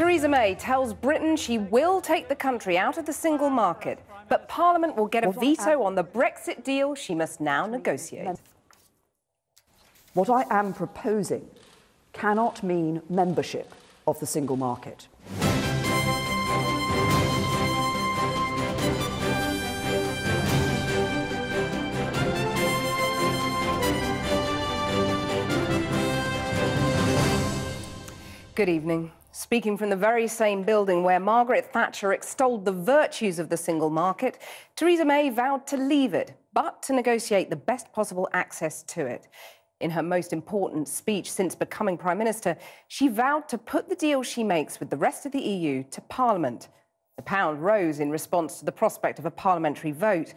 Theresa May tells Britain she will take the country out of the single market, but Parliament will get a veto on the Brexit deal she must now negotiate. What I am proposing cannot mean membership of the single market. Good evening. Speaking from the very same building where Margaret Thatcher extolled the virtues of the single market, Theresa May vowed to leave it, but to negotiate the best possible access to it. In her most important speech since becoming Prime Minister, she vowed to put the deal she makes with the rest of the EU to Parliament. The pound rose in response to the prospect of a parliamentary vote.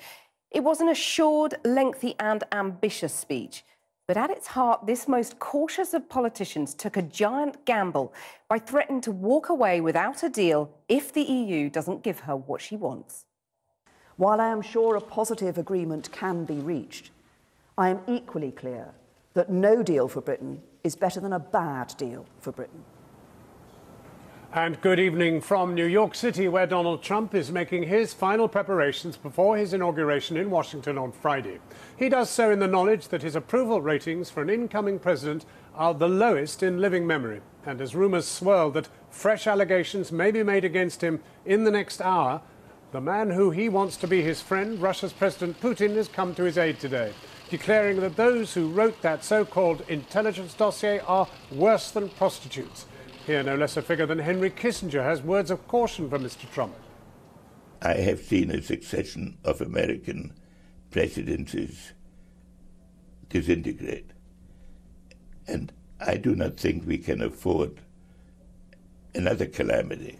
It was an assured, lengthy, and ambitious speech. But at its heart, this most cautious of politicians took a giant gamble by threatening to walk away without a deal if the EU doesn't give her what she wants. While I am sure a positive agreement can be reached, I am equally clear that no deal for Britain is better than a bad deal for Britain. And good evening from New York City, where Donald Trump is making his final preparations before his inauguration in Washington on Friday. He does so in the knowledge that his approval ratings for an incoming president are the lowest in living memory. And as rumors swirl that fresh allegations may be made against him in the next hour, the man who he wants to be his friend, Russia's President Putin, has come to his aid today, declaring that those who wrote that so called intelligence dossier are worse than prostitutes. Here, no less a figure than Henry Kissinger has words of caution for Mr. Trump. I have seen a succession of American presidencies disintegrate. And I do not think we can afford another calamity.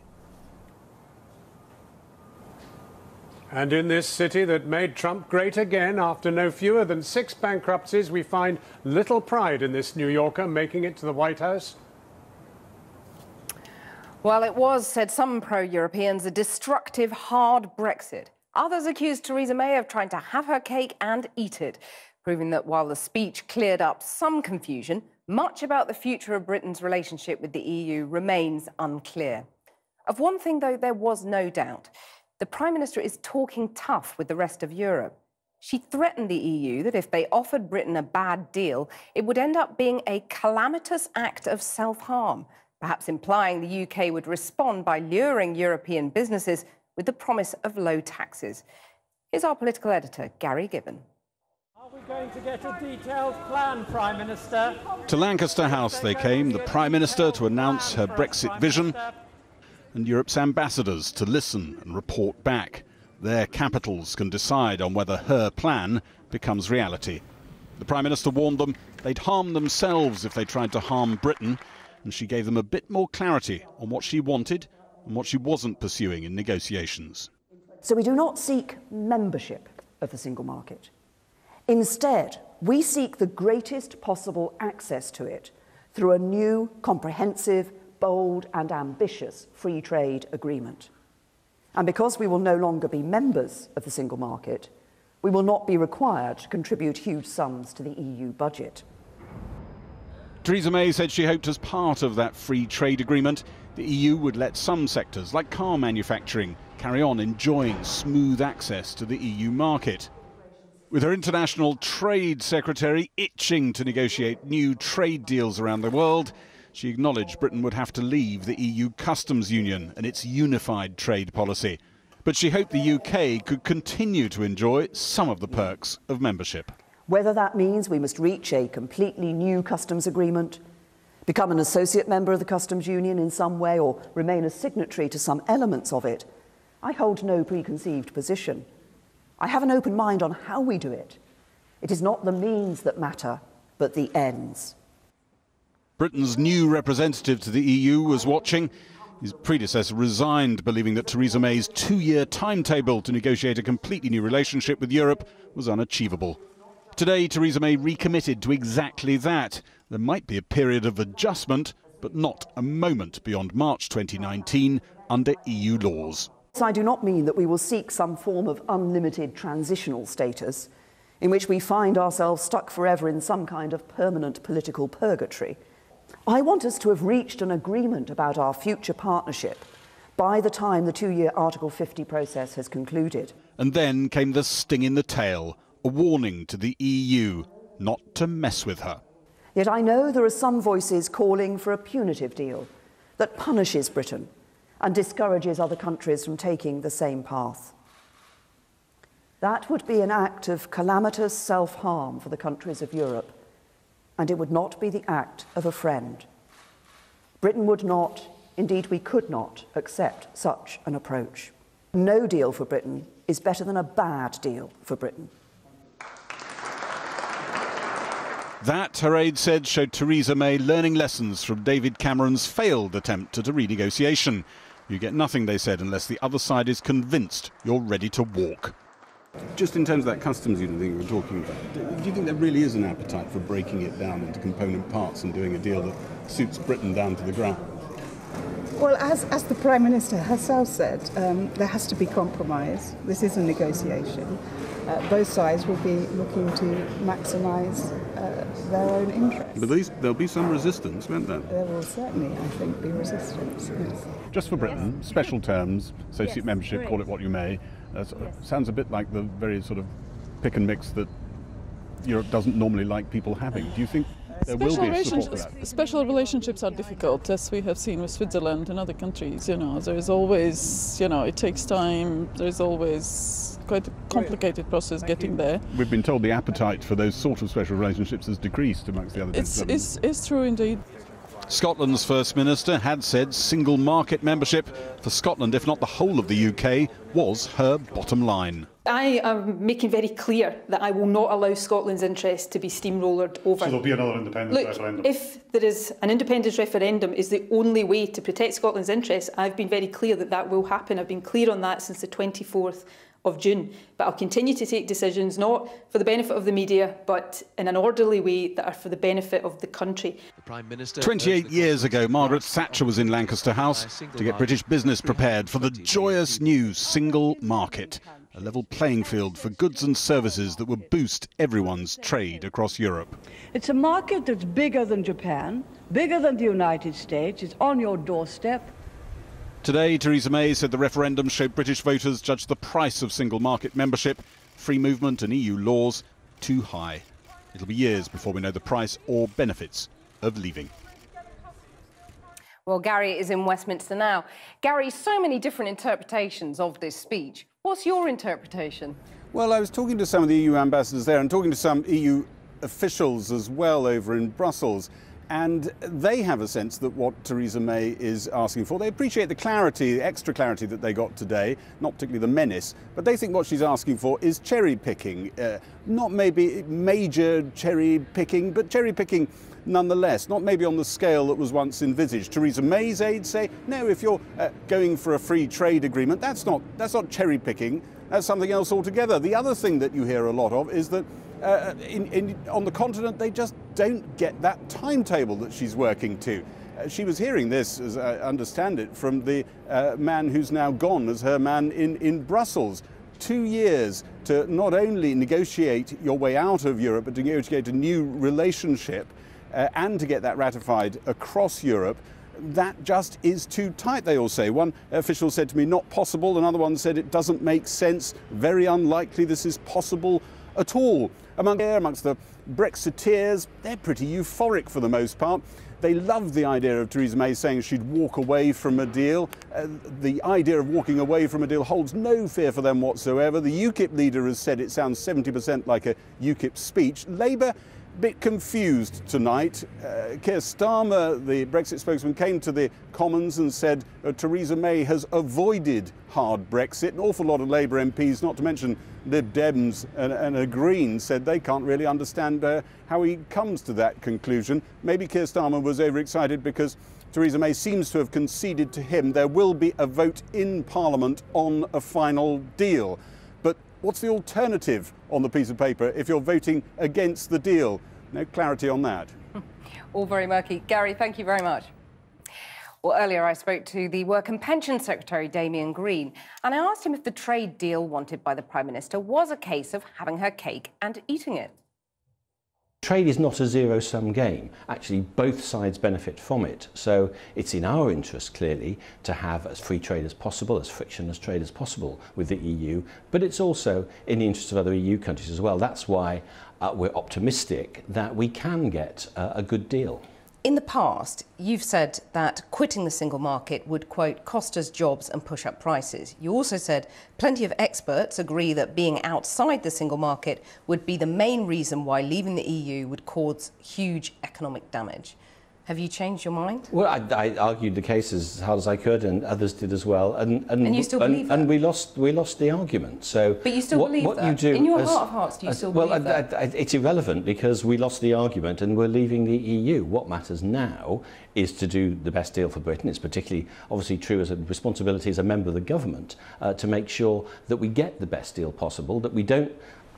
And in this city that made Trump great again after no fewer than six bankruptcies, we find little pride in this New Yorker making it to the White House. Well, it was, said some pro Europeans, a destructive, hard Brexit. Others accused Theresa May of trying to have her cake and eat it, proving that while the speech cleared up some confusion, much about the future of Britain's relationship with the EU remains unclear. Of one thing, though, there was no doubt. The Prime Minister is talking tough with the rest of Europe. She threatened the EU that if they offered Britain a bad deal, it would end up being a calamitous act of self harm perhaps implying the UK would respond by luring European businesses with the promise of low taxes. Here's our political editor, Gary Gibbon. Are we going to get a detailed plan, Prime Minister? To Lancaster House they came, the Prime Minister to announce her Brexit vision, and Europe's ambassadors to listen and report back. Their capitals can decide on whether her plan becomes reality. The Prime Minister warned them they'd harm themselves if they tried to harm Britain and she gave them a bit more clarity on what she wanted and what she wasn't pursuing in negotiations. So we do not seek membership of the single market. Instead, we seek the greatest possible access to it through a new, comprehensive, bold, and ambitious free trade agreement. And because we will no longer be members of the single market, we will not be required to contribute huge sums to the EU budget. Theresa May said she hoped as part of that free trade agreement, the EU would let some sectors, like car manufacturing, carry on enjoying smooth access to the EU market. With her international trade secretary itching to negotiate new trade deals around the world, she acknowledged Britain would have to leave the EU customs union and its unified trade policy. But she hoped the UK could continue to enjoy some of the perks of membership. Whether that means we must reach a completely new customs agreement, become an associate member of the customs union in some way, or remain a signatory to some elements of it, I hold no preconceived position. I have an open mind on how we do it. It is not the means that matter, but the ends. Britain's new representative to the EU was watching. His predecessor resigned, believing that Theresa May's two year timetable to negotiate a completely new relationship with Europe was unachievable. Today, Theresa May recommitted to exactly that. There might be a period of adjustment, but not a moment beyond March 2019 under EU laws. I do not mean that we will seek some form of unlimited transitional status in which we find ourselves stuck forever in some kind of permanent political purgatory. I want us to have reached an agreement about our future partnership by the time the two year Article 50 process has concluded. And then came the sting in the tail, a warning to the EU not to mess with her. Yet I know there are some voices calling for a punitive deal that punishes Britain and discourages other countries from taking the same path. That would be an act of calamitous self harm for the countries of Europe, and it would not be the act of a friend. Britain would not, indeed, we could not, accept such an approach. No deal for Britain is better than a bad deal for Britain. That, her aide said, showed Theresa May learning lessons from David Cameron's failed attempt at a renegotiation. You get nothing, they said, unless the other side is convinced you're ready to walk. Just in terms of that customs union thing we were talking about, do you think there really is an appetite for breaking it down into component parts and doing a deal that suits Britain down to the ground? Well, as, as the Prime Minister herself said, um, there has to be compromise. This is a negotiation. Uh, both sides will be looking to maximise their own interests. But these, there'll be some resistance, won't there? There will certainly, I think, be resistance. Yes. Just for Britain, special terms, associate yes, membership, great. call it what you may, uh, yes. sounds a bit like the very sort of pick and mix that Europe doesn't normally like people having. Do you think there special will be support for that? Special relationships are difficult, as we have seen with Switzerland and other countries. You know, there is always, you know, it takes time. There's always quite a oh, complicated process getting there. We've been told the appetite for those sort of special relationships has decreased amongst the other. It's, it's, it's true indeed. Scotland's First Minister had said single market membership for Scotland, if not the whole of the UK, was her bottom line. I am making very clear that I will not allow Scotland's interest to be steamrollered over. So there'll be another independence Look, referendum? If there is an independence referendum is the only way to protect Scotland's interests, I've been very clear that that will happen. I've been clear on that since the 24th of June. But I'll continue to take decisions not for the benefit of the media, but in an orderly way that are for the benefit of the country. The Prime Minister 28 years ago, Margaret Thatcher was in Lancaster House to get British business prepared for the joyous new single market, a level playing field for goods and services that would boost everyone's trade across Europe. It's a market that's bigger than Japan, bigger than the United States, it's on your doorstep. Today, Theresa May said the referendum showed British voters judged the price of single market membership, free movement and EU laws too high. It'll be years before we know the price or benefits of leaving. Well, Gary is in Westminster now. Gary, so many different interpretations of this speech. What's your interpretation? Well, I was talking to some of the EU ambassadors there and talking to some EU officials as well over in Brussels. And they have a sense that what Theresa May is asking for, they appreciate the clarity, the extra clarity that they got today, not particularly the menace, but they think what she's asking for is cherry picking. Uh, not maybe major cherry picking, but cherry picking nonetheless, not maybe on the scale that was once envisaged. Theresa May's aides say, no, if you're uh, going for a free trade agreement, that's not, that's not cherry picking, that's something else altogether. The other thing that you hear a lot of is that uh, in, in, on the continent, they just don't get that timetable that she's working to. Uh, she was hearing this, as I understand it, from the uh, man who's now gone as her man in, in Brussels. Two years to not only negotiate your way out of Europe, but to negotiate a new relationship uh, and to get that ratified across Europe that just is too tight, they all say. One official said to me, not possible. Another one said it doesn't make sense. Very unlikely this is possible at all. Among, amongst the Brexiteers, they're pretty euphoric for the most part. They love the idea of Theresa May saying she'd walk away from a deal. Uh, the idea of walking away from a deal holds no fear for them whatsoever. The UKIP leader has said it sounds 70% like a UKIP speech. Labour bit confused tonight. Uh, Keir Starmer, the Brexit spokesman, came to the Commons and said uh, Theresa May has avoided hard Brexit. An awful lot of Labour MPs, not to mention Lib Dems and, and a Green, said they can't really understand uh, how he comes to that conclusion. Maybe Keir Starmer was overexcited because Theresa May seems to have conceded to him there will be a vote in Parliament on a final deal. What's the alternative on the piece of paper if you're voting against the deal? No clarity on that. All very murky. Gary, thank you very much. Well, earlier I spoke to the Work and Pension Secretary, Damian Green, and I asked him if the trade deal wanted by the Prime Minister was a case of having her cake and eating it. Trade is not a zero-sum game. Actually, both sides benefit from it. So it's in our interest, clearly, to have as free trade as possible, as frictionless trade as possible with the EU, but it's also in the interest of other EU countries as well. That's why uh, we're optimistic that we can get uh, a good deal. In the past, you've said that quitting the single market would, quote, cost us jobs and push up prices. You also said plenty of experts agree that being outside the single market would be the main reason why leaving the EU would cause huge economic damage. Have you changed your mind? Well, I, I, argued the case as hard as I could, and others did as well. And, and, and you still believe and, and, we lost we lost the argument. So, but you still what, believe what that? you do in your as, heart of hearts, do you as, still well, believe that? I, it's irrelevant because we lost the argument, and we're leaving the EU. What matters now is to do the best deal for Britain. It's particularly obviously true as a responsibility as a member of the government uh, to make sure that we get the best deal possible, that we don't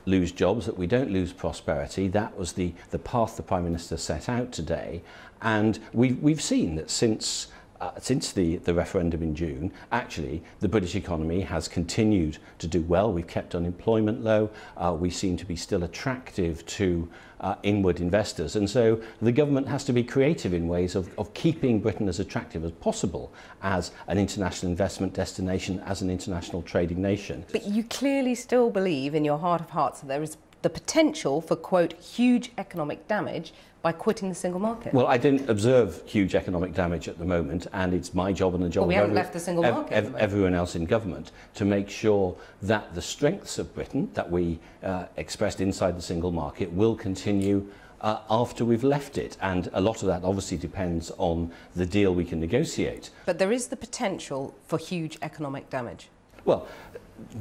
lose jobs, that we don't lose prosperity. That was the, the path the Prime Minister set out today. And we, we've seen that since uh, since the, the referendum in June, actually, the British economy has continued to do well. We've kept unemployment low. Uh, we seem to be still attractive to uh, inward investors. And so the government has to be creative in ways of, of keeping Britain as attractive as possible as an international investment destination, as an international trading nation. But you clearly still believe in your heart of hearts that there is the potential for, quote, huge economic damage by quitting the single market? Well, I didn't observe huge economic damage at the moment, and it's my job and the job well, we of every, left the single market ev everyone else in government to make sure that the strengths of Britain that we uh, expressed inside the single market will continue uh, after we've left it. And a lot of that obviously depends on the deal we can negotiate. But there is the potential for huge economic damage. Well,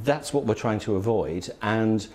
that's what we're trying to avoid. And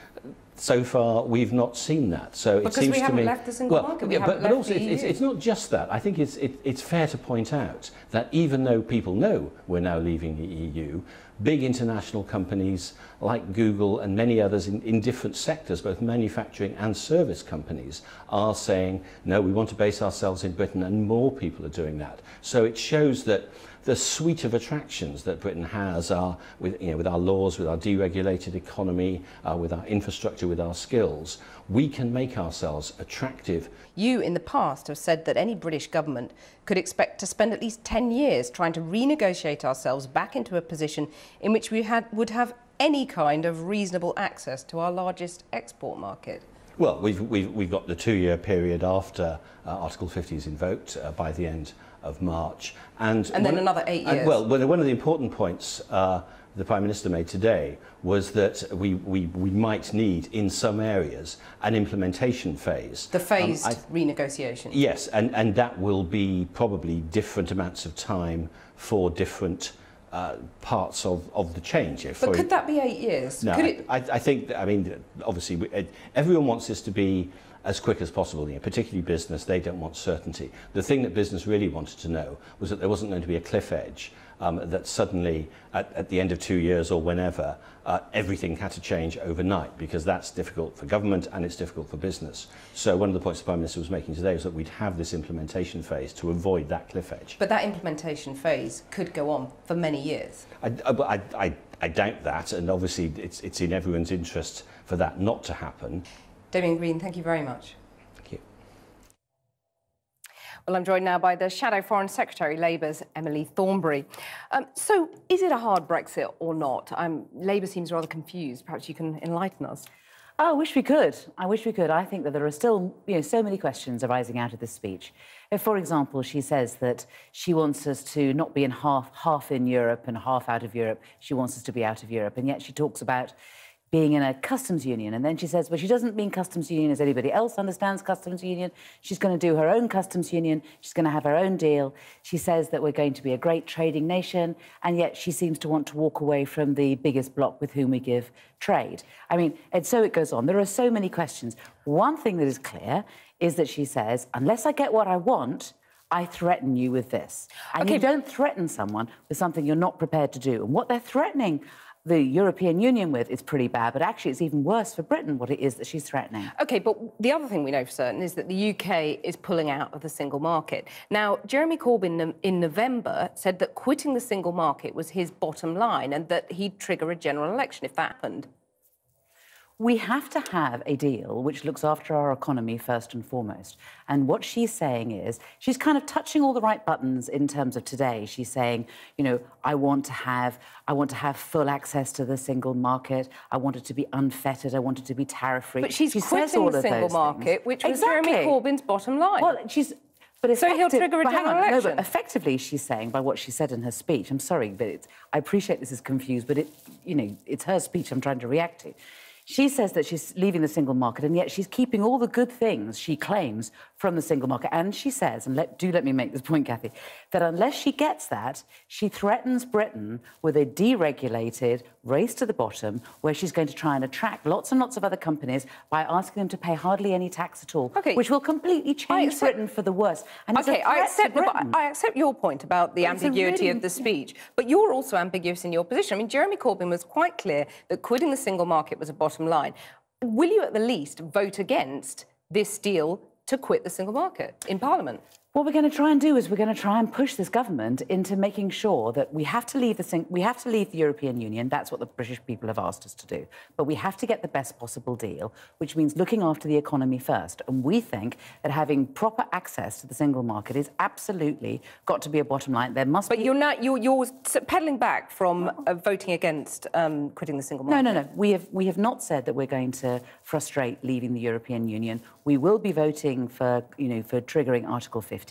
so far we've not seen that. So because it seems we haven't to me, left the single well, market. We yeah, but, but also it's, it's not just that. I think it's, it, it's fair to point out that even though people know we're now leaving the EU, big international companies like Google and many others in, in different sectors, both manufacturing and service companies, are saying, no, we want to base ourselves in Britain, and more people are doing that. So it shows that the suite of attractions that Britain has are with, you know, with our laws, with our deregulated economy, uh, with our infrastructure, with our skills, we can make ourselves attractive. You, in the past, have said that any British government could expect to spend at least 10 years trying to renegotiate ourselves back into a position in which we had, would have any kind of reasonable access to our largest export market. Well, we've, we've, we've got the two-year period after uh, Article 50 is invoked uh, by the end of March. And, and then one, another eight years. And, well, one of the important points uh, the Prime Minister made today was that we, we, we might need, in some areas, an implementation phase. The phased um, I, renegotiation. Yes, and, and that will be probably different amounts of time for different uh, parts of, of the change. But for, could that be eight years? No, I, it... I, I think, I mean, obviously, we, everyone wants this to be as quick as possible, you know, particularly business, they don't want certainty. The thing that business really wanted to know was that there wasn't going to be a cliff edge, um, that suddenly at, at the end of two years or whenever, uh, everything had to change overnight because that's difficult for government and it's difficult for business. So one of the points the Prime Minister was making today was that we'd have this implementation phase to avoid that cliff edge. But that implementation phase could go on for many years. I, I, I, I doubt that, and obviously it's, it's in everyone's interest for that not to happen. Damian Green, thank you very much. Thank you. Well, I'm joined now by the Shadow Foreign Secretary, Labour's Emily Thornberry. Um, so, is it a hard Brexit or not? Um, Labour seems rather confused. Perhaps you can enlighten us. Oh, I wish we could. I wish we could. I think that there are still, you know, so many questions arising out of this speech. If, for example, she says that she wants us to not be in half, half in Europe and half out of Europe, she wants us to be out of Europe, and yet she talks about being in a customs union. And then she says, well, she doesn't mean customs union as anybody else understands customs union. She's going to do her own customs union. She's going to have her own deal. She says that we're going to be a great trading nation. And yet she seems to want to walk away from the biggest bloc with whom we give trade. I mean, and so it goes on. There are so many questions. One thing that is clear is that she says, unless I get what I want, I threaten you with this. And okay. you don't threaten someone with something you're not prepared to do. And what they're threatening the European Union with is pretty bad, but actually it's even worse for Britain what it is that she's threatening. OK, but the other thing we know for certain is that the UK is pulling out of the single market. Now, Jeremy Corbyn in November said that quitting the single market was his bottom line and that he'd trigger a general election if that happened. We have to have a deal which looks after our economy first and foremost. And what she's saying is, she's kind of touching all the right buttons in terms of today. She's saying, you know, I want to have, I want to have full access to the single market. I want it to be unfettered. I want it to be tariff-free. But she's she quitting the single market, things. which was exactly. Jeremy Corbyn's bottom line. Well, she's but so he'll trigger a general election. No, but effectively, she's saying by what she said in her speech. I'm sorry, but I appreciate this is confused, but it, you know, it's her speech I'm trying to react to. She says that she's leaving the single market, and yet she's keeping all the good things she claims from the single market. And she says, and let, do let me make this point, Cathy, that unless she gets that, she threatens Britain with a deregulated race to the bottom where she's going to try and attract lots and lots of other companies by asking them to pay hardly any tax at all, okay. which will completely change accept... Britain for the worse. And okay, I accept, I accept your point about the ambiguity really... of the speech, but you're also ambiguous in your position. I mean, Jeremy Corbyn was quite clear that quitting the single market was a bottom line. Will you at the least vote against this deal to quit the single market in Parliament? What we're going to try and do is we're going to try and push this government into making sure that we have to leave the we have to leave the European Union. That's what the British people have asked us to do. But we have to get the best possible deal, which means looking after the economy first. And we think that having proper access to the single market is absolutely got to be a bottom line. There must. But be... you're not you're, you're pedaling back from uh, voting against um, quitting the single market. No, no, no. We have we have not said that we're going to frustrate leaving the European Union. We will be voting for you know for triggering Article 50.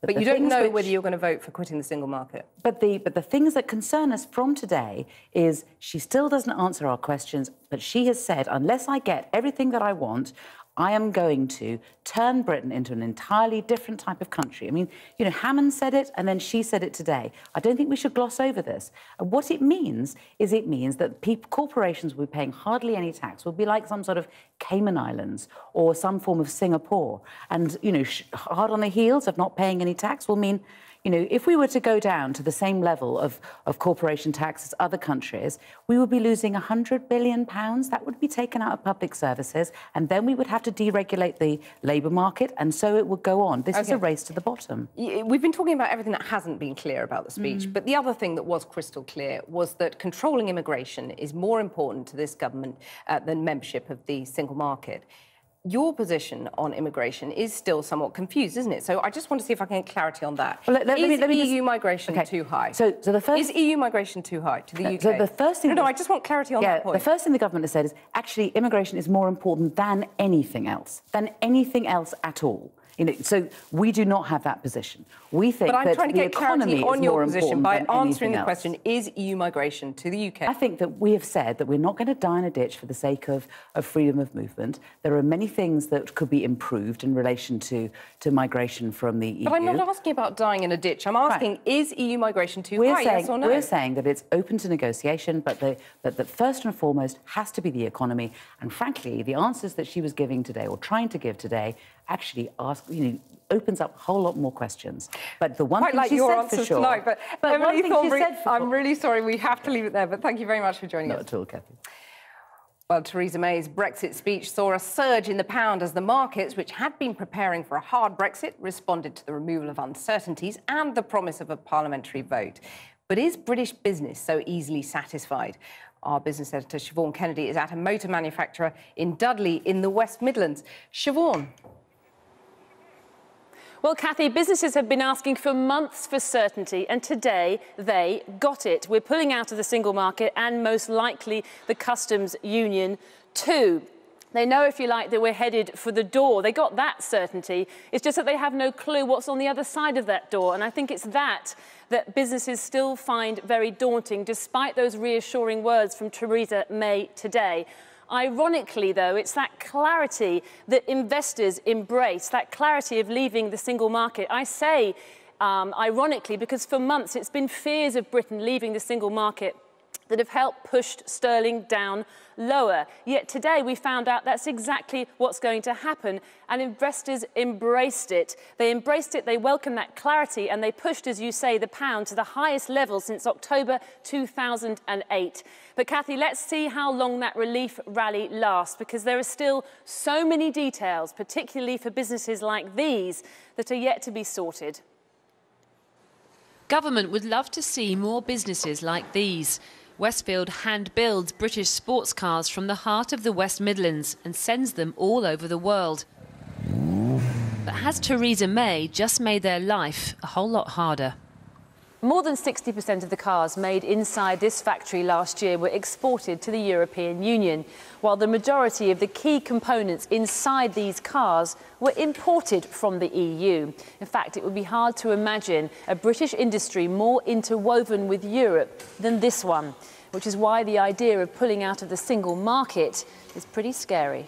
But, but you don't know which, whether you're going to vote for quitting the single market. But the but the things that concern us from today is she still doesn't answer our questions. But she has said, unless I get everything that I want, I am going to turn Britain into an entirely different type of country. I mean, you know, Hammond said it and then she said it today. I don't think we should gloss over this. And what it means is it means that people, corporations will be paying hardly any tax, will be like some sort of Cayman Islands or some form of Singapore. And, you know, hard on the heels of not paying any tax will mean you know, if we were to go down to the same level of, of corporation tax as other countries, we would be losing 100 billion pounds. That would be taken out of public services, and then we would have to deregulate the labour market, and so it would go on. This okay. is a race to the bottom. We've been talking about everything that hasn't been clear about the speech, mm. but the other thing that was crystal clear was that controlling immigration is more important to this government uh, than membership of the single market your position on immigration is still somewhat confused, isn't it? So I just want to see if I can get clarity on that. Well, let, let, is let me, let me EU just... migration okay. too high? So, so the first... Is EU migration too high to the uh, UK? So the first thing... No, no, I just want clarity on yeah, that point. The first thing the government has said is actually immigration is more important than anything else, than anything else at all. You know, so we do not have that position. We think but I'm that trying to get clarity on your position by answering the else. question: Is EU migration to the UK? I think that we have said that we're not going to die in a ditch for the sake of, of freedom of movement. There are many things that could be improved in relation to, to migration from the EU. But I'm not asking about dying in a ditch. I'm asking: right. Is EU migration too we're high? Saying, yes or no? We're saying that it's open to negotiation, but the, but that first and foremost has to be the economy. And frankly, the answers that she was giving today, or trying to give today, actually ask, you know, opens up a whole lot more questions. But the one Quite thing like she your said answers for sure, tonight, but, but Emily Thornberry, I'm really sorry, we have to leave it there. But thank you very much for joining Not us. Not at all, Cathy. Well, Theresa May's Brexit speech saw a surge in the pound as the markets, which had been preparing for a hard Brexit, responded to the removal of uncertainties and the promise of a parliamentary vote. But is British business so easily satisfied? Our business editor, Siobhan Kennedy, is at a motor manufacturer in Dudley in the West Midlands. Siobhan. Well, Cathy, businesses have been asking for months for certainty, and today they got it. We're pulling out of the single market and most likely the customs union too. They know, if you like, that we're headed for the door. They got that certainty. It's just that they have no clue what's on the other side of that door. And I think it's that that businesses still find very daunting, despite those reassuring words from Theresa May today. Ironically, though, it's that clarity that investors embrace, that clarity of leaving the single market. I say um, ironically because for months it's been fears of Britain leaving the single market that have helped push sterling down lower. Yet today we found out that's exactly what's going to happen and investors embraced it. They embraced it, they welcomed that clarity and they pushed, as you say, the pound to the highest level since October 2008. But Cathy, let's see how long that relief rally lasts because there are still so many details, particularly for businesses like these, that are yet to be sorted. Government would love to see more businesses like these. Westfield hand builds British sports cars from the heart of the West Midlands and sends them all over the world. But has Theresa May just made their life a whole lot harder? More than 60% of the cars made inside this factory last year were exported to the European Union, while the majority of the key components inside these cars were imported from the EU. In fact, it would be hard to imagine a British industry more interwoven with Europe than this one, which is why the idea of pulling out of the single market is pretty scary.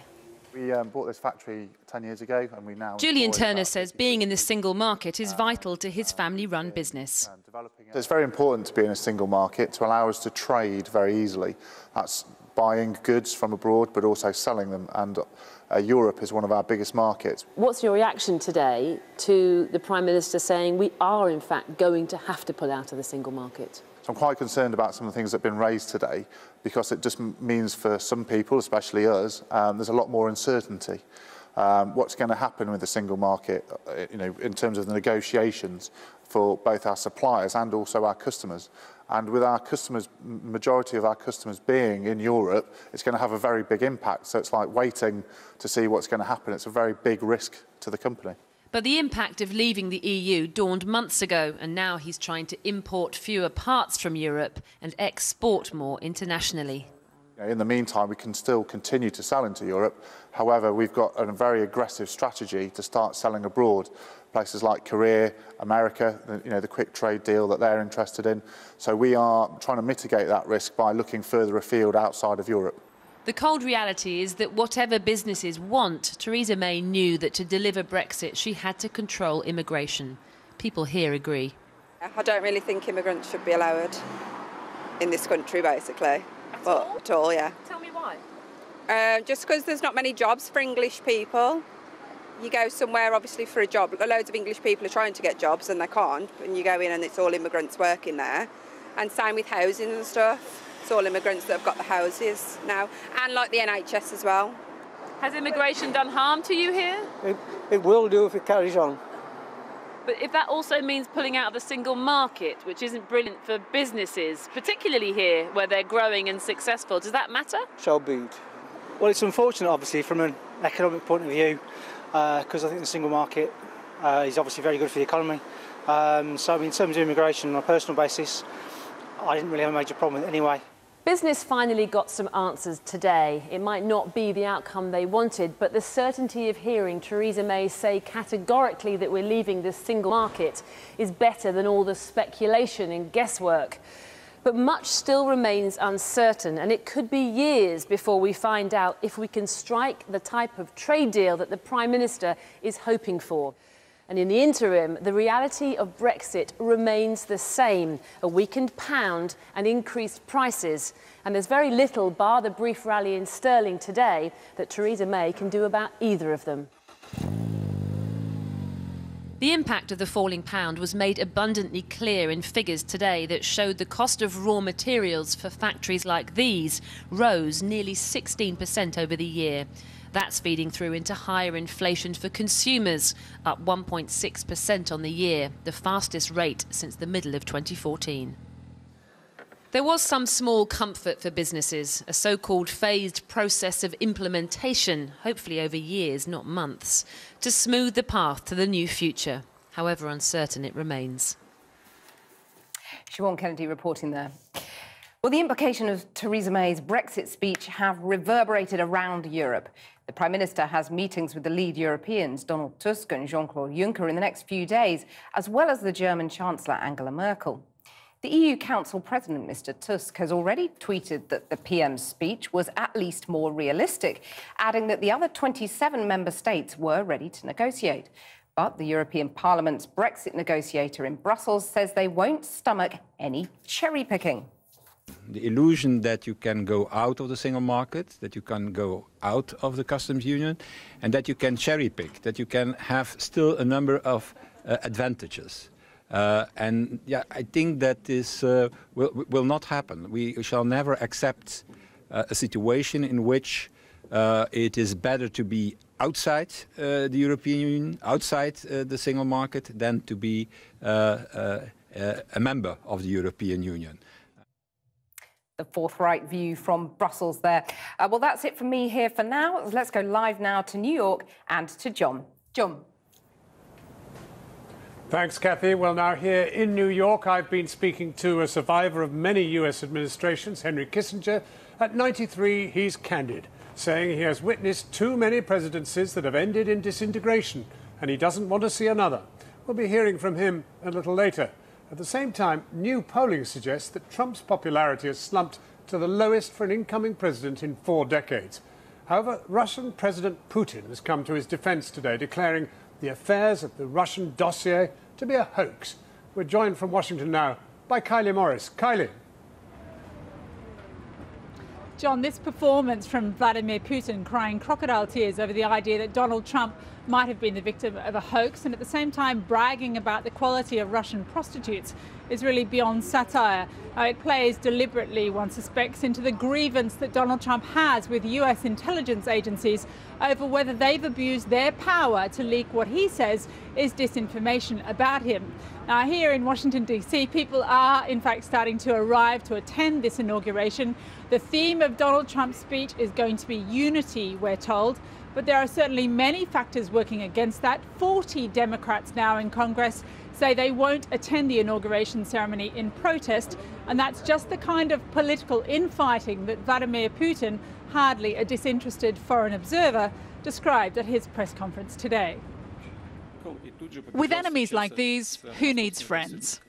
We um, bought this factory 10 years ago and we now... Julian Turner says being in the single market is vital to his family-run business. It's very important to be in a single market to allow us to trade very easily. That's buying goods from abroad but also selling them and uh, Europe is one of our biggest markets. What's your reaction today to the Prime Minister saying we are in fact going to have to pull out of the single market? So I'm quite concerned about some of the things that have been raised today because it just means for some people, especially us, um, there's a lot more uncertainty. Um, what's going to happen with the single market, uh, you know, in terms of the negotiations for both our suppliers and also our customers. And with our customers, majority of our customers being in Europe, it's going to have a very big impact. So it's like waiting to see what's going to happen. It's a very big risk to the company. But the impact of leaving the EU dawned months ago, and now he's trying to import fewer parts from Europe and export more internationally. In the meantime, we can still continue to sell into Europe. However, we've got a very aggressive strategy to start selling abroad. Places like Korea, America, you know, the quick trade deal that they're interested in. So we are trying to mitigate that risk by looking further afield outside of Europe. The cold reality is that whatever businesses want, Theresa May knew that to deliver Brexit, she had to control immigration. People here agree. I don't really think immigrants should be allowed in this country, basically. At but, all? At all, yeah. Tell me why. Uh, just because there's not many jobs for English people. You go somewhere, obviously, for a job. Loads of English people are trying to get jobs and they can't. And you go in and it's all immigrants working there. And same with housing and stuff. It's all immigrants that have got the houses now, and like the NHS as well. Has immigration done harm to you here? It, it will do if it carries on. But if that also means pulling out of the single market, which isn't brilliant for businesses, particularly here where they're growing and successful, does that matter? Shall be. Well, it's unfortunate, obviously, from an economic point of view, because uh, I think the single market uh, is obviously very good for the economy. Um, so, in terms of immigration, on a personal basis, I didn't really have a major problem with it anyway. Business finally got some answers today. It might not be the outcome they wanted, but the certainty of hearing Theresa May say categorically that we're leaving this single market is better than all the speculation and guesswork. But much still remains uncertain, and it could be years before we find out if we can strike the type of trade deal that the Prime Minister is hoping for. And in the interim, the reality of Brexit remains the same a weakened pound and increased prices. And there's very little, bar the brief rally in sterling today, that Theresa May can do about either of them. The impact of the falling pound was made abundantly clear in figures today that showed the cost of raw materials for factories like these rose nearly 16% over the year. That's feeding through into higher inflation for consumers, up 1.6% on the year, the fastest rate since the middle of 2014. There was some small comfort for businesses, a so called phased process of implementation, hopefully over years, not months, to smooth the path to the new future, however uncertain it remains. Siobhan Kennedy reporting there. Well, the implication of Theresa May's Brexit speech have reverberated around Europe. The Prime Minister has meetings with the lead Europeans, Donald Tusk and Jean Claude Juncker, in the next few days, as well as the German Chancellor Angela Merkel. The EU Council President, Mr. Tusk, has already tweeted that the PM's speech was at least more realistic, adding that the other 27 member states were ready to negotiate. But the European Parliament's Brexit negotiator in Brussels says they won't stomach any cherry picking the illusion that you can go out of the single market, that you can go out of the customs union, and that you can cherry pick, that you can have still a number of uh, advantages. Uh, and yeah, I think that this uh, will, will not happen. We shall never accept uh, a situation in which uh, it is better to be outside uh, the European Union, outside the single market, than to be a member of the European Union. The forthright view from Brussels there. Uh, well, that's it from me here for now. Let's go live now to New York and to Jon. Jon. Thanks, Cathy. Well, now here in New York, I've been speaking to a survivor of many U.S. administrations, Henry Kissinger. At 93, he's candid, saying he has witnessed too many presidencies that have ended in disintegration, and he doesn't want to see another. We'll be hearing from him a little later. At the same time, new polling suggests that Trump's popularity has slumped to the lowest for an incoming president in four decades. However, Russian President Putin has come to his defense today, declaring the affairs of the Russian dossier to be a hoax. We're joined from Washington now by Kylie Morris. Kylie. John, this performance from Vladimir Putin crying crocodile tears over the idea that Donald Trump might have been the victim of a hoax and at the same time bragging about the quality of Russian prostitutes is really beyond satire. Uh, it plays deliberately, one suspects, into the grievance that Donald Trump has with US intelligence agencies over whether they've abused their power to leak what he says is disinformation about him. Now, here in Washington, D.C., people are in fact starting to arrive to attend this inauguration. The theme of Donald Trump's speech is going to be unity, we're told. But there are certainly many factors working against that. 40 Democrats now in Congress say they won't attend the inauguration ceremony in protest, and that's just the kind of political infighting that Vladimir Putin, hardly a disinterested foreign observer, described at his press conference today. With enemies like these, who needs friends?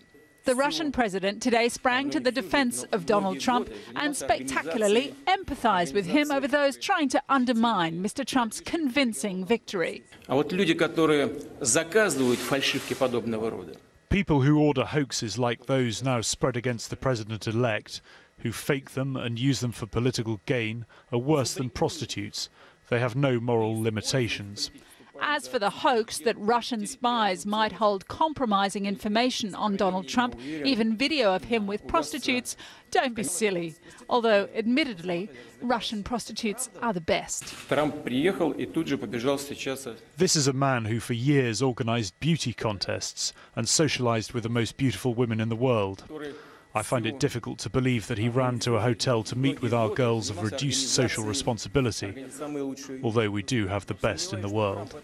The Russian president today sprang to the defense of Donald Trump and spectacularly empathized with him over those trying to undermine Mr. Trump's convincing victory. People who order hoaxes like those now spread against the president elect, who fake them and use them for political gain, are worse than prostitutes. They have no moral limitations. As for the hoax that Russian spies might hold compromising information on Donald Trump, even video of him with prostitutes, don't be silly. Although, admittedly, Russian prostitutes are the best. This is a man who for years organized beauty contests and socialized with the most beautiful women in the world. I find it difficult to believe that he ran to a hotel to meet with our girls of reduced social responsibility, although we do have the best in the world.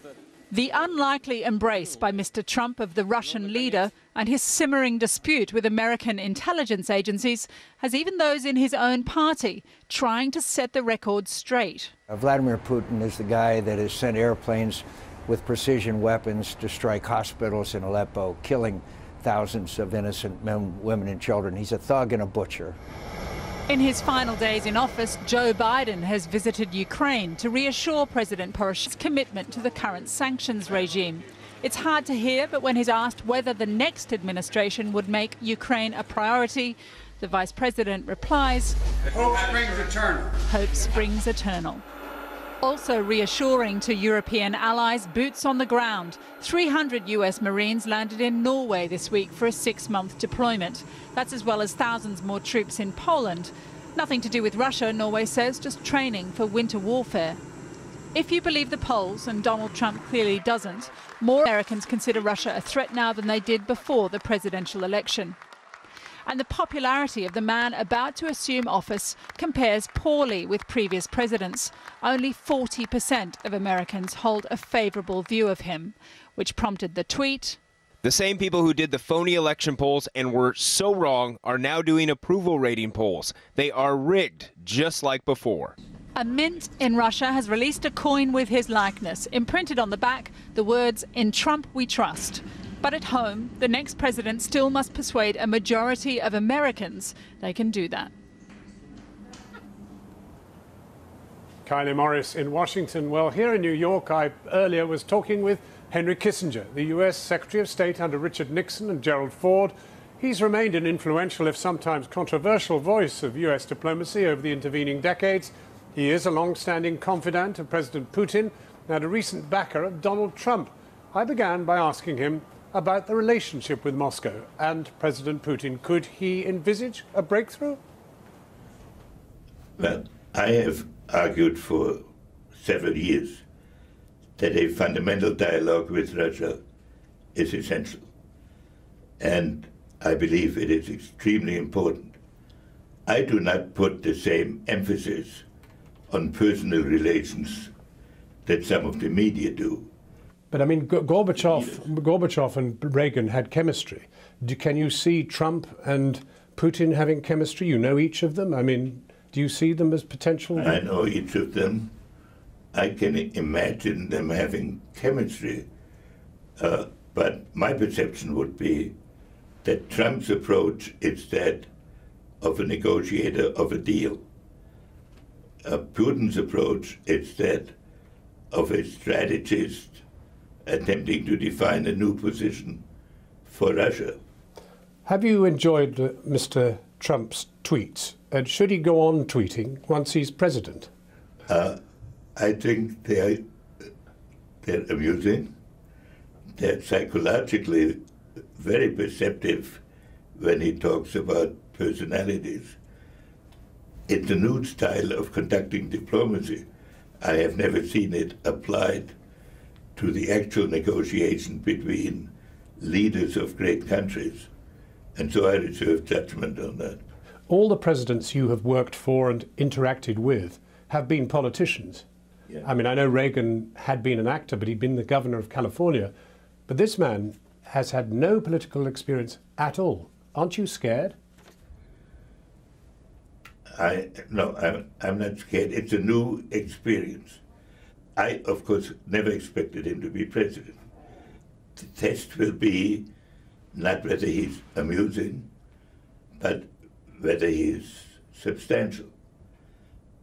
The unlikely embrace by Mr. Trump of the Russian leader and his simmering dispute with American intelligence agencies has even those in his own party trying to set the record straight. Uh, Vladimir Putin is the guy that has sent airplanes with precision weapons to strike hospitals in Aleppo, killing thousands of innocent men, women, and children. He's a thug and a butcher. In his final days in office, Joe Biden has visited Ukraine to reassure President Poroshenko's commitment to the current sanctions regime. It's hard to hear, but when he's asked whether the next administration would make Ukraine a priority, the vice president replies, Hope springs eternal. Hope springs eternal. Also reassuring to European allies, boots on the ground. 300 US Marines landed in Norway this week for a six month deployment. That's as well as thousands more troops in Poland. Nothing to do with Russia, Norway says, just training for winter warfare. If you believe the polls, and Donald Trump clearly doesn't, more Americans consider Russia a threat now than they did before the presidential election and the popularity of the man about to assume office compares poorly with previous presidents. Only 40% of Americans hold a favourable view of him, which prompted the tweet. The same people who did the phony election polls and were so wrong are now doing approval rating polls. They are rigged, just like before. A mint in Russia has released a coin with his likeness, imprinted on the back the words, In Trump we trust. But at home, the next president still must persuade a majority of Americans they can do that. Kylie Morris in Washington. Well, here in New York, I earlier was talking with Henry Kissinger, the U.S. Secretary of State under Richard Nixon and Gerald Ford. He's remained an influential, if sometimes controversial, voice of U.S. diplomacy over the intervening decades. He is a long-standing confidant of President Putin and a recent backer of Donald Trump. I began by asking him about the relationship with Moscow and President Putin. Could he envisage a breakthrough? Well, I have argued for several years that a fundamental dialogue with Russia is essential. And I believe it is extremely important I do not put the same emphasis on personal relations that some of the media do. But I mean, Gorbachev, Gorbachev and Reagan had chemistry. Do, can you see Trump and Putin having chemistry? You know each of them. I mean, do you see them as potential? I know each of them. I can imagine them having chemistry. Uh, but my perception would be that Trump's approach is that of a negotiator of a deal. Uh, Putin's approach is that of a strategist attempting to define a new position for Russia. Have you enjoyed uh, Mr. Trump's tweets? And should he go on tweeting once he's president? Uh, I think they're, they're amusing. They're psychologically very perceptive when he talks about personalities. It's a new style of conducting diplomacy. I have never seen it applied to the actual negotiation between leaders of great countries. And so I reserve judgment on that. All the presidents you have worked for and interacted with have been politicians. Yeah. I mean, I know Reagan had been an actor, but he'd been the governor of California. But this man has had no political experience at all. Aren't you scared? I no, I'm, I'm not scared. It's a new experience. I, of course, never expected him to be president. The test will be not whether he's amusing, but whether he's substantial.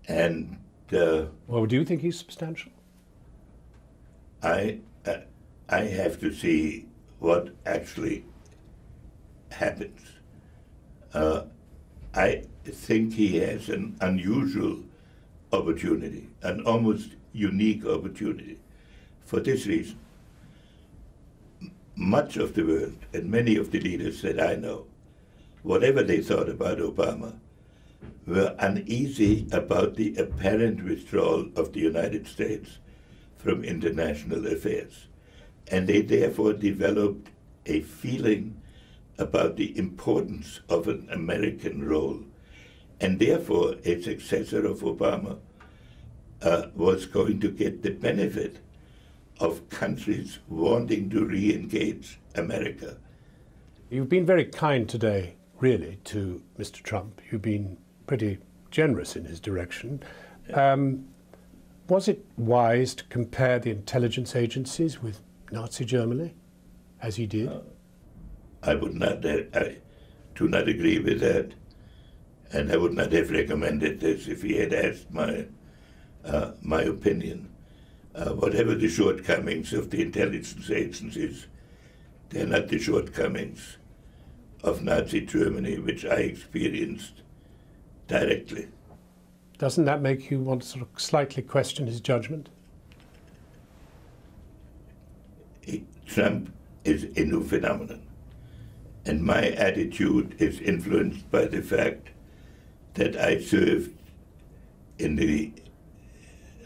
And uh, well, do you think he's substantial? I uh, I have to see what actually happens. Uh, I think he has an unusual opportunity, an almost unique opportunity. For this reason, much of the world and many of the leaders that I know, whatever they thought about Obama, were uneasy about the apparent withdrawal of the United States from international affairs. And they therefore developed a feeling about the importance of an American role. And therefore, a successor of Obama uh, was going to get the benefit of countries wanting to re engage America. You've been very kind today, really, to Mr. Trump. You've been pretty generous in his direction. Um, was it wise to compare the intelligence agencies with Nazi Germany, as he did? Uh, I would not. I do not agree with that, and I would not have recommended this if he had asked my uh, my opinion. Uh, whatever the shortcomings of the intelligence agencies, they're not the shortcomings of Nazi Germany, which I experienced directly. Doesn't that make you want to sort of slightly question his judgment? Trump is a new phenomenon. And my attitude is influenced by the fact that I served in the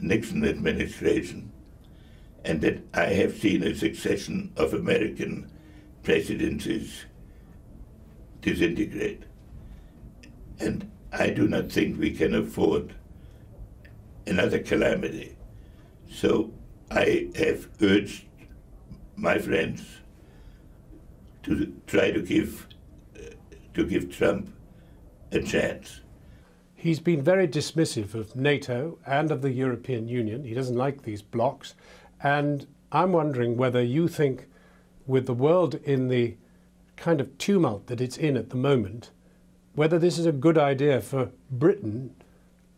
Nixon administration and that I have seen a succession of American presidencies disintegrate. And I do not think we can afford another calamity. So I have urged my friends to try to give to give Trump a chance. He's been very dismissive of NATO and of the European Union. He doesn't like these blocs. And I'm wondering whether you think, with the world in the kind of tumult that it's in at the moment, whether this is a good idea for Britain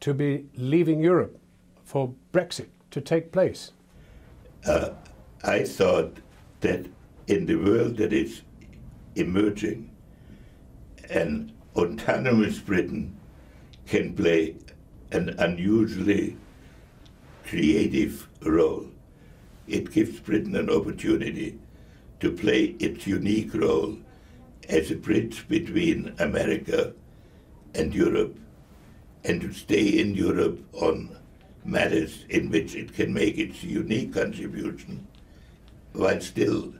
to be leaving Europe for Brexit to take place. Uh, I thought that in the world that is emerging, an autonomous Britain can play an unusually creative role. It gives Britain an opportunity to play its unique role as a bridge between America and Europe and to stay in Europe on matters in which it can make its unique contribution while still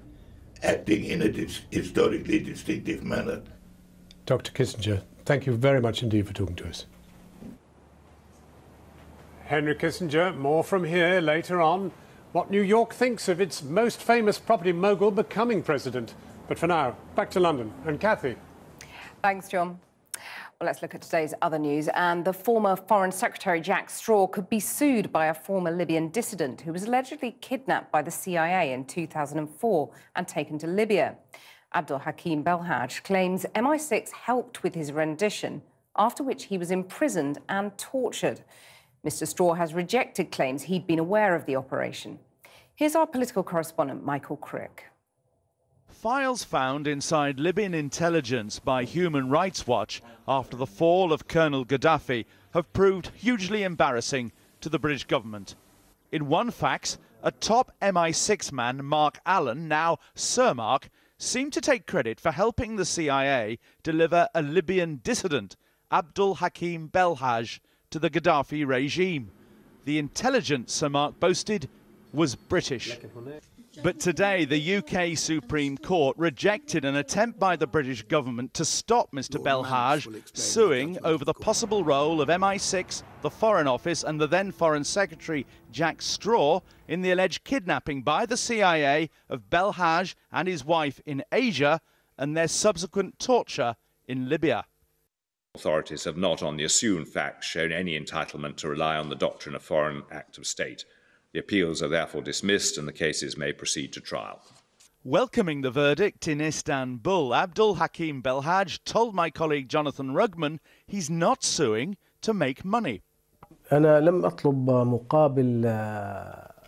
acting in a dis historically distinctive manner. Dr. Kissinger, Thank you very much indeed for talking to us. Henry Kissinger, more from here later on. What New York thinks of its most famous property mogul becoming president. But for now, back to London. And Cathy. Thanks, Jon. Well, let's look at today's other news. And the former Foreign Secretary Jack Straw could be sued by a former Libyan dissident who was allegedly kidnapped by the CIA in 2004 and taken to Libya. Abdul Hakim Belhaj claims MI6 helped with his rendition, after which he was imprisoned and tortured. Mr. Straw has rejected claims he'd been aware of the operation. Here's our political correspondent, Michael Crick. Files found inside Libyan intelligence by Human Rights Watch after the fall of Colonel Gaddafi have proved hugely embarrassing to the British government. In one fax, a top MI6 man, Mark Allen, now Sir Mark, seemed to take credit for helping the CIA deliver a Libyan dissident, Abdul Hakim Belhaj, to the Gaddafi regime. The intelligence, Sir Mark boasted, was British. But today, the UK Supreme Court rejected an attempt by the British government to stop Mr. Belhaj suing over the possible role of MI6, the Foreign Office, and the then Foreign Secretary Jack Straw in the alleged kidnapping by the CIA of Belhaj and his wife in Asia and their subsequent torture in Libya. Authorities have not, on the assumed facts, shown any entitlement to rely on the doctrine of foreign act of state. The appeals are therefore dismissed and the cases may proceed to trial. Welcoming the verdict in Istanbul, Abdul Hakim Belhaj told my colleague Jonathan Rugman he's not suing to make money. أنا لم أطلب مقابل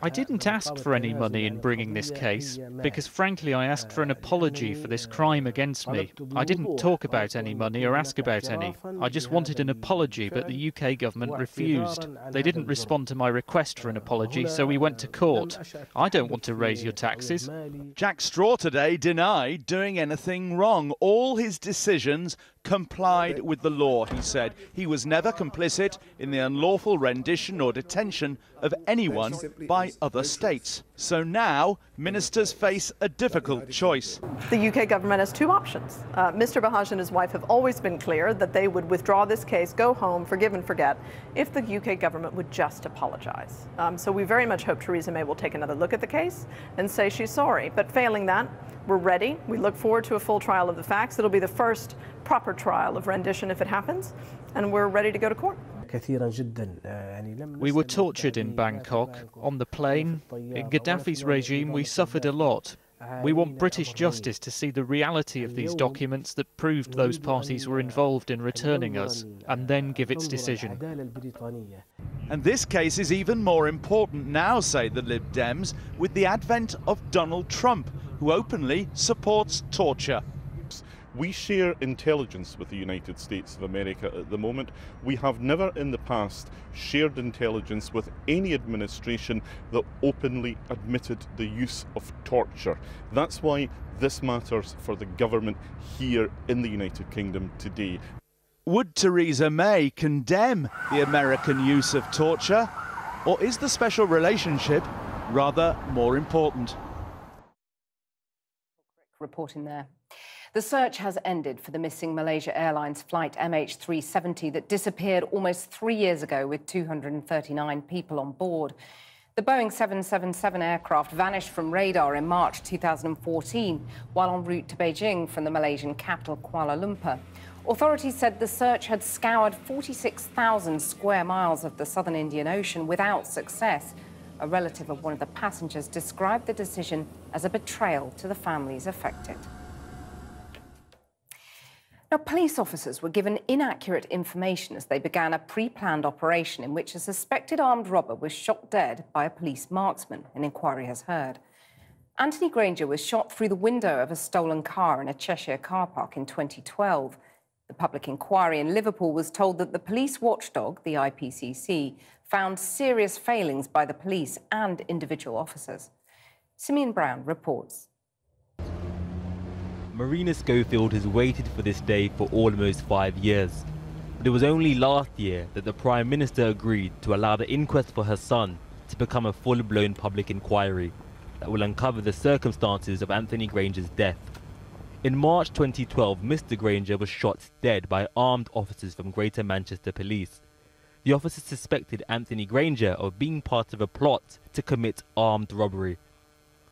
I didn't ask for any money in bringing this case because, frankly, I asked for an apology for this crime against me. I didn't talk about any money or ask about any. I just wanted an apology, but the UK government refused. They didn't respond to my request for an apology, so we went to court. I don't want to raise your taxes. Jack Straw today denied doing anything wrong. All his decisions complied with the law, he said. He was never complicit in the unlawful rendition or detention of anyone by other states. So now ministers face a difficult choice. The UK government has two options. Uh, Mr. Belhaj and his wife have always been clear that they would withdraw this case, go home, forgive and forget, if the UK government would just apologize. Um, so we very much hope Theresa May will take another look at the case and say she's sorry. But failing that, we're ready. We look forward to a full trial of the facts. It'll be the first proper trial of rendition if it happens, and we're ready to go to court. We were tortured in Bangkok, on the plane. In Gaddafi's regime, we suffered a lot. We want British justice to see the reality of these documents that proved those parties were involved in returning us, and then give its decision. And this case is even more important now, say the Lib Dems, with the advent of Donald Trump, who openly supports torture. We share intelligence with the United States of America at the moment. We have never in the past shared intelligence with any administration that openly admitted the use of torture. That's why this matters for the government here in the United Kingdom today. Would Theresa May condemn the American use of torture? Or is the special relationship rather more important? Reporting there. The search has ended for the missing Malaysia Airlines flight MH370 that disappeared almost three years ago with 239 people on board. The Boeing 777 aircraft vanished from radar in March 2014 while en route to Beijing from the Malaysian capital Kuala Lumpur. Authorities said the search had scoured 46,000 square miles of the southern Indian Ocean without success. A relative of one of the passengers described the decision as a betrayal to the families affected. Now, police officers were given inaccurate information as they began a pre planned operation in which a suspected armed robber was shot dead by a police marksman, an inquiry has heard. Anthony Grainger was shot through the window of a stolen car in a Cheshire car park in 2012. The public inquiry in Liverpool was told that the police watchdog, the IPCC, found serious failings by the police and individual officers. Simeon Brown reports. Marina Schofield has waited for this day for almost five years. But it was only last year that the Prime Minister agreed to allow the inquest for her son to become a full-blown public inquiry that will uncover the circumstances of Anthony Grainger's death. In March 2012, Mr. Grainger was shot dead by armed officers from Greater Manchester Police. The officers suspected Anthony Grainger of being part of a plot to commit armed robbery.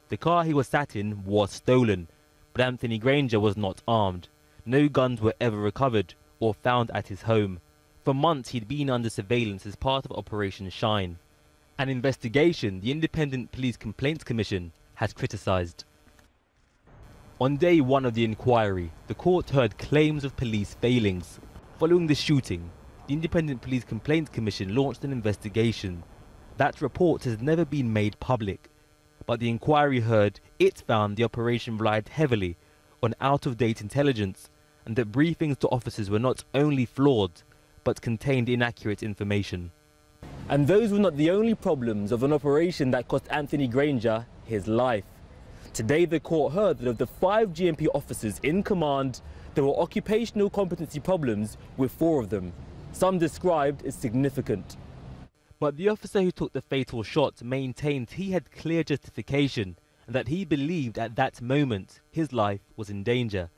The car he was sat in was stolen, but Anthony Grainger was not armed. No guns were ever recovered or found at his home. For months he'd been under surveillance as part of Operation Shine. An investigation the Independent Police Complaints Commission has criticised. On day one of the inquiry, the court heard claims of police failings. Following the shooting, the Independent Police Complaints Commission launched an investigation. That report has never been made public, but the inquiry heard it found the operation relied heavily on out-of-date intelligence and that briefings to officers were not only flawed, but contained inaccurate information. And those were not the only problems of an operation that cost Anthony Grainger his life. Today, the court heard that of the five GMP officers in command, there were occupational competency problems with four of them, some described as significant. But the officer who took the fatal shot maintained he had clear justification and that he believed at that moment his life was in danger.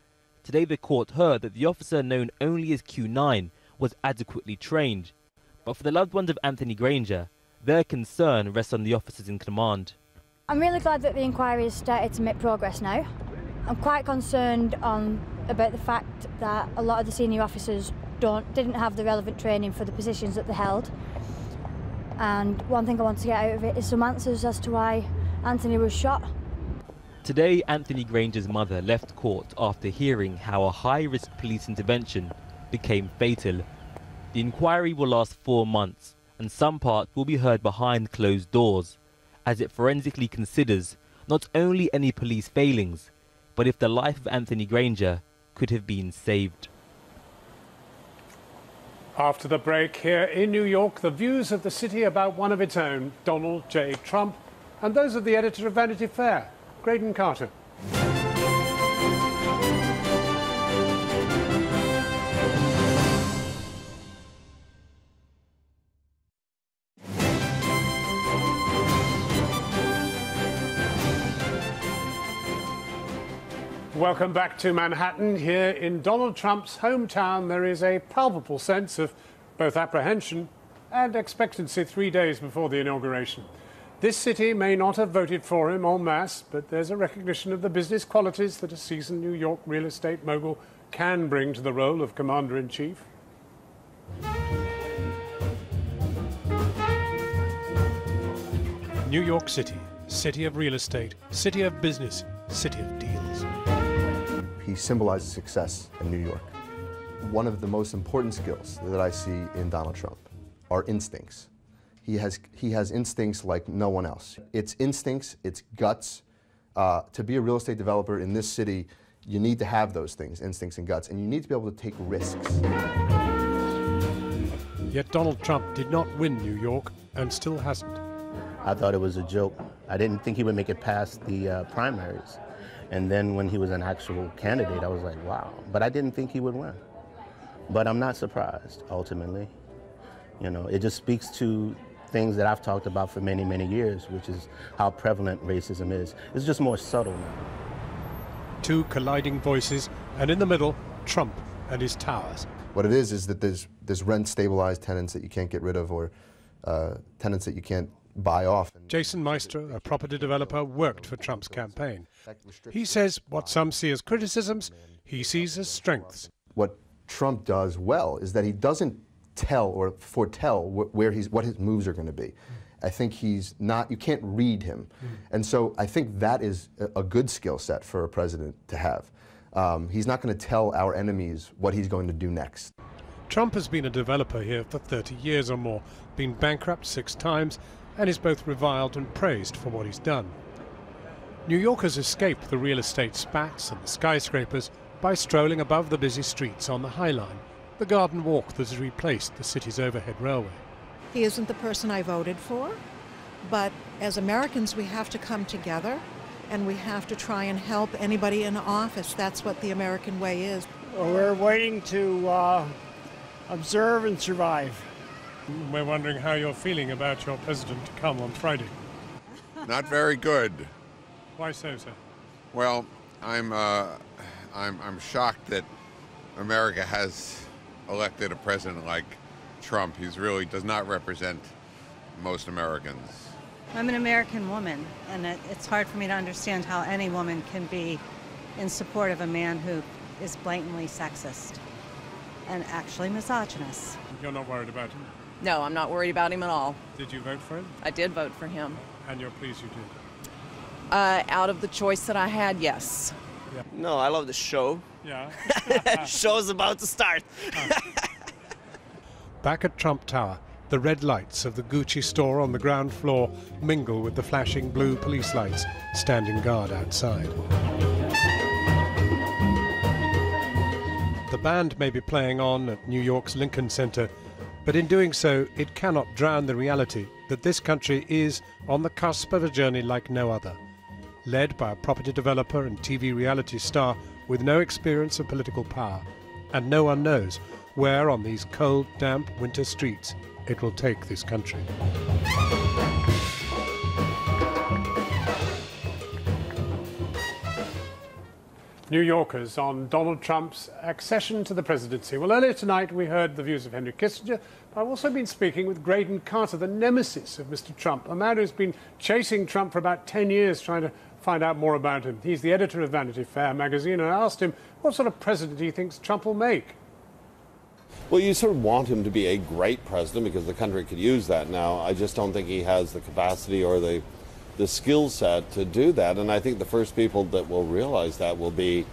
Today, the court heard that the officer known only as Q9 was adequately trained. But for the loved ones of Anthony Grainger, their concern rests on the officers in command. I'm really glad that the inquiry has started to make progress now. I'm quite concerned on about the fact that a lot of the senior officers don't didn't have the relevant training for the positions that they held. And one thing I want to get out of it is some answers as to why Anthony was shot. Today, Anthony Grainger's mother left court after hearing how a high-risk police intervention became fatal. The inquiry will last four months, and some part will be heard behind closed doors, as it forensically considers not only any police failings, but if the life of Anthony Grainger could have been saved. After the break here in New York, the views of the city about one of its own, Donald J. Trump, and those of the editor of Vanity Fair, Graydon Carter. Welcome back to Manhattan. Here in Donald Trump's hometown, there is a palpable sense of both apprehension and expectancy three days before the inauguration. This city may not have voted for him en masse, but there's a recognition of the business qualities that a seasoned New York real estate mogul can bring to the role of commander in chief. New York City, city of real estate, city of business, city of deals. He symbolizes success in New York. One of the most important skills that I see in Donald Trump are instincts. He has, he has instincts like no one else. It's instincts, it's guts. Uh, to be a real estate developer in this city, you need to have those things, instincts and guts, and you need to be able to take risks. Yet Donald Trump did not win New York and still hasn't. I thought it was a joke. I didn't think he would make it past the uh, primaries. And then when he was an actual candidate, I was like, wow. But I didn't think he would win. But I'm not surprised, ultimately. You know, it just speaks to things that I've talked about for many, many years, which is how prevalent racism is. It's just more subtle now. Two colliding voices, and in the middle, Trump and his towers. What it is is that there's, there's rent stabilized tenants that you can't get rid of or uh, tenants that you can't buy off. Jason Meister, a property developer, worked for Trump's campaign. He says what some see as criticisms, he sees as strengths. What Trump does well is that he doesn't tell or foretell wh where he's, what his moves are going to be. I think he's not, you can't read him. And so I think that is a, a good skill set for a president to have. Um, he's not going to tell our enemies what he's going to do next. Trump has been a developer here for 30 years or more, been bankrupt six times, and is both reviled and praised for what he's done. New Yorkers escape the real estate spats and the skyscrapers by strolling above the busy streets on the High Line, the garden walk that has replaced the city's overhead railway. He isn't the person I voted for, but as Americans, we have to come together and we have to try and help anybody in office. That's what the American way is. Well, we're waiting to uh, observe and survive. We're wondering how you're feeling about your president to come on Friday. Not very good. Why so, sir? Well, I'm uh, I'm, I'm shocked that America has elected a president like Trump. He's really does not represent most Americans. I'm an American woman, and it, it's hard for me to understand how any woman can be in support of a man who is blatantly sexist and actually misogynist. You're not worried about him? No, I'm not worried about him at all. Did you vote for him? I did vote for him. And you're pleased you did? Uh, out of the choice that I had, yes. No, I love the show. Yeah. Show's about to start. Back at Trump Tower, the red lights of the Gucci store on the ground floor mingle with the flashing blue police lights standing guard outside. The band may be playing on at New York's Lincoln Center, but in doing so, it cannot drown the reality that this country is on the cusp of a journey like no other. Led by a property developer and TV reality star with no experience of political power, and no one knows where on these cold, damp winter streets it will take this country. New Yorkers on Donald Trump's accession to the presidency. Well, earlier tonight we heard the views of Henry Kissinger, but I've also been speaking with Graydon Carter, the nemesis of Mr. Trump, a man who's been chasing Trump for about 10 years trying to find out more about him. He's the editor of Vanity Fair magazine, and I asked him what sort of president he thinks Trump will make. Well, you sort of want him to be a great president because the country could use that now. I just don't think he has the capacity or the the skill set to do that. And I think the first people that will realize that will be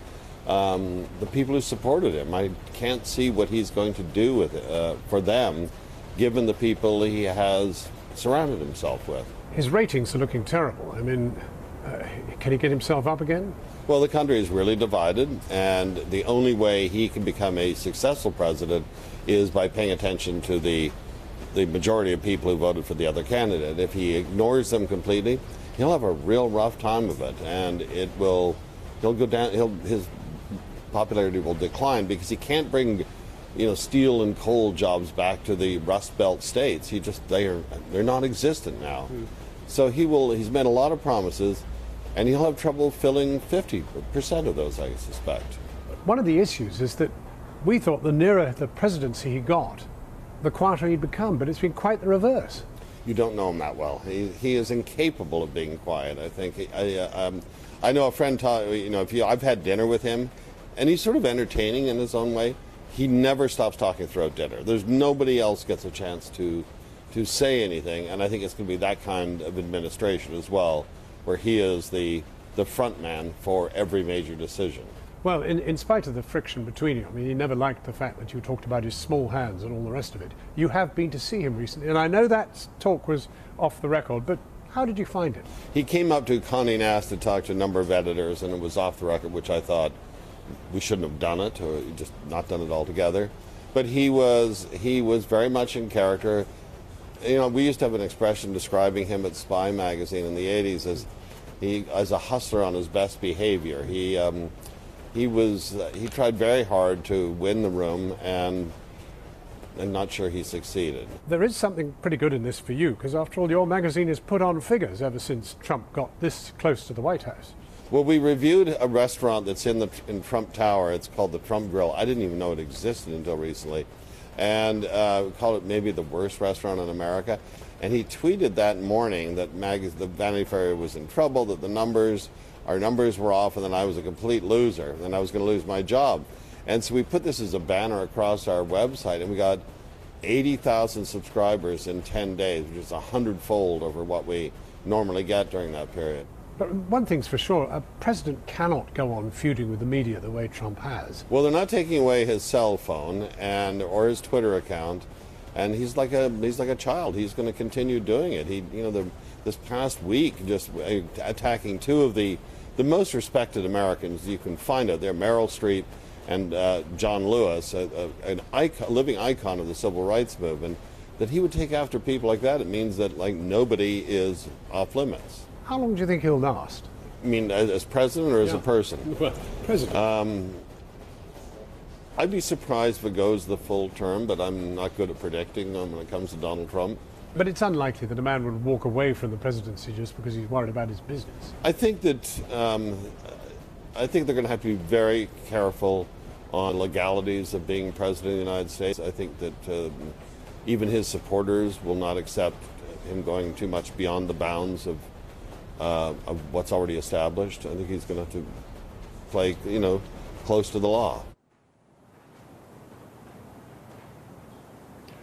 um, the people who supported him. I can't see what he's going to do with it, uh, for them, given the people he has surrounded himself with. His ratings are looking terrible. I mean, uh, can he get himself up again? Well, the country is really divided, and the only way he can become a successful president is by paying attention to the the majority of people who voted for the other candidate. If he ignores them completely, he'll have a real rough time of it, and it will he'll go down. He'll his popularity will decline because he can't bring you know steel and coal jobs back to the Rust Belt states. He just they are they're non-existent now. Hmm. So he will. He's made a lot of promises, and he'll have trouble filling 50 percent of those, I suspect. One of the issues is that we thought the nearer the presidency he got, the quieter he'd become, but it's been quite the reverse. You don't know him that well. He, he is incapable of being quiet. I think. I, uh, um, I know a friend. Taught, you know, if you, I've had dinner with him, and he's sort of entertaining in his own way. He never stops talking throughout dinner. There's nobody else gets a chance to to say anything, and I think it's going to be that kind of administration as well, where he is the the front man for every major decision. Well, in, in spite of the friction between you, I mean, he never liked the fact that you talked about his small hands and all the rest of it. You have been to see him recently, and I know that talk was off the record, but how did you find it? He came up to Condé Nast to talk to a number of editors, and it was off the record, which I thought we shouldn't have done it, or just not done it altogether. But he was he was very much in character. You know, we used to have an expression describing him at Spy magazine in the '80s as he as a hustler on his best behavior. He um, he was uh, he tried very hard to win the room and I'm not sure he succeeded. There is something pretty good in this for you, because after all, your magazine has put on figures ever since Trump got this close to the White House. Well, we reviewed a restaurant that's in the in Trump Tower. It's called the Trump Grill. I didn't even know it existed until recently, and uh, we called it maybe the worst restaurant in America. And he tweeted that morning that mag- the Vanity Fair was in trouble, that the numbers, our numbers were off, and then I was a complete loser, and I was going to lose my job. And so we put this as a banner across our website, and we got 80,000 subscribers in 10 days, which is a hundredfold over what we normally get during that period. But one thing's for sure, a president cannot go on feuding with the media the way Trump has. Well, they're not taking away his cell phone and or his Twitter account, and he's like a he's like a child. He's going to continue doing it. He, you know, the, this past week, just uh, attacking two of the the most respected Americans you can find out there, Meryl Streep and uh, John Lewis, a, a, an icon, a living icon of the civil rights movement. That he would take after people like that, it means that like nobody is off limits. How long do you think he'll last? I mean, as, as president or as Yeah. a person? Well, president. Um, I'd be surprised if it goes the full term, but I'm not good at predicting um, when it comes to Donald Trump. But it's unlikely that a man would walk away from the presidency just because he's worried about his business. I think that um, I think they're going to have to be very careful on legalities of being president of the United States. I think that uh, even his supporters will not accept him going too much beyond the bounds of, uh, of what's already established. I think he's going to have to play, you know, close to the law.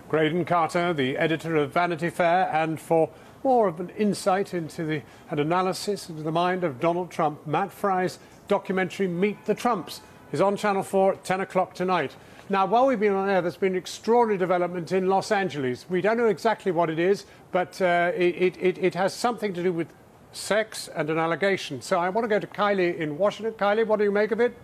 Graydon Carter, the editor of Vanity Fair, and for more of an insight into the an analysis into the mind of Donald Trump, Matt Frei's documentary Meet the Trumps is on Channel 4 at 10 o'clock tonight. Now, while we've been on air, there's been extraordinary development in Los Angeles. We don't know exactly what it is, but uh, it, it, it has something to do with sex and an allegation. So I want to go to Kylie in Washington. Kylie, what do you make of it?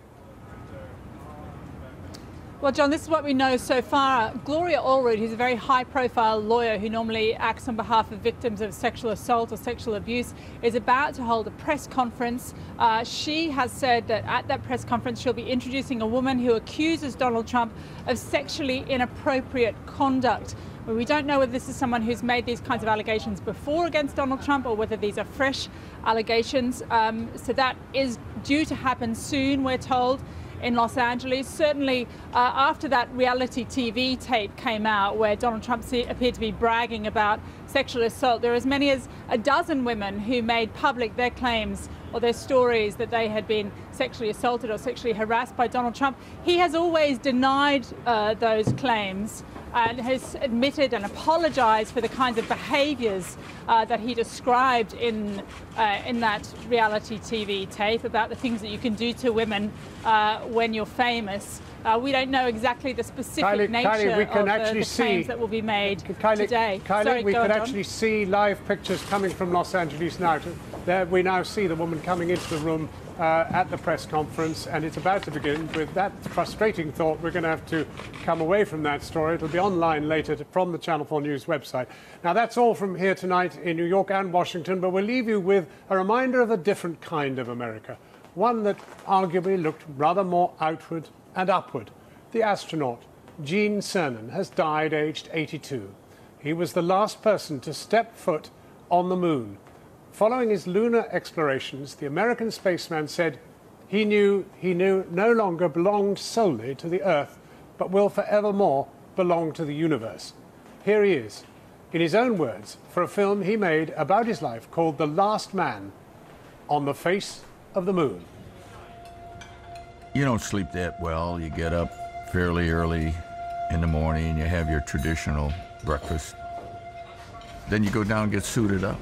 Well, Jon, this is what we know so far. Gloria Allred, who's a very high profile lawyer who normally acts on behalf of victims of sexual assault or sexual abuse, is about to hold a press conference. Uh, she has said that at that press conference, she'll be introducing a woman who accuses Donald Trump of sexually inappropriate conduct. We don't know whether this is someone who's made these kinds of allegations before against Donald Trump or whether these are fresh allegations. Um, so that is due to happen soon, we're told in Los Angeles. Certainly, uh, after that reality TV tape came out where Donald Trump appeared to be bragging about sexual assault, there are as many as a dozen women who made public their claims or their stories that they had been sexually assaulted or sexually harassed by Donald Trump. He has always denied uh, those claims and has admitted and apologized for the kinds of behaviors uh, that he described in, uh, in that reality TV tape about the things that you can do to women uh, when you're famous. Uh, we don't know exactly the specific Kylie, nature Kylie, we can of actually the, the see, claims that will be made Kylie, today. Kylie, Sorry, we can on, actually see live pictures coming from Los Angeles now. There we now see the woman coming into the room uh, at the press conference, and it's about to begin. With that frustrating thought, we're going to have to come away from that story. It'll be online later to, from the Channel 4 News website. Now, that's all from here tonight in New York and Washington, but we'll leave you with a reminder of a different kind of America, one that arguably looked rather more outward and upward. The astronaut, Gene Cernan, has died aged 82. He was the last person to step foot on the moon. Following his lunar explorations, the American spaceman said he knew he knew no longer belonged solely to the Earth, but will forevermore belong to the universe. Here he is, in his own words, for a film he made about his life called The Last Man on the Face of the Moon. You don't sleep that well. You get up fairly early in the morning, you have your traditional breakfast. Then you go down and get suited up.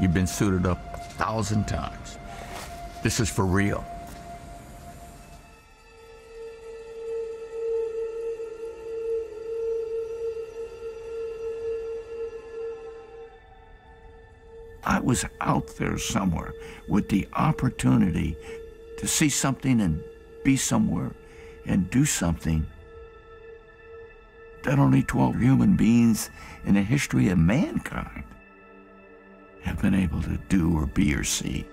You've been suited up a thousand times. This is for real. I was out there somewhere with the opportunity to see something and be somewhere and do something that only 12 human beings in the history of mankind have been able to do or be or see.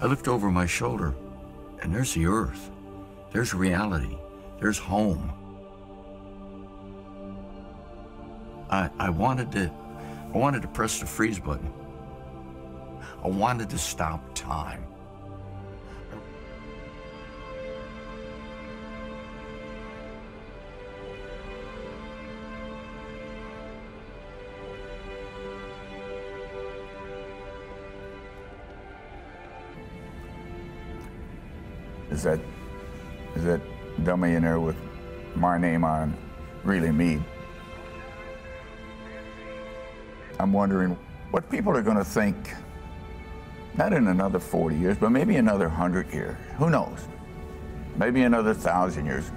I looked over my shoulder, and there's the earth. There's reality. There's home. I, I wanted to I wanted to press the freeze button. I wanted to stop time. Is that is that in there with my name on really me? I'm wondering what people are going to think, not in another 40 years, but maybe another 100 years. Who knows? Maybe another thousand years.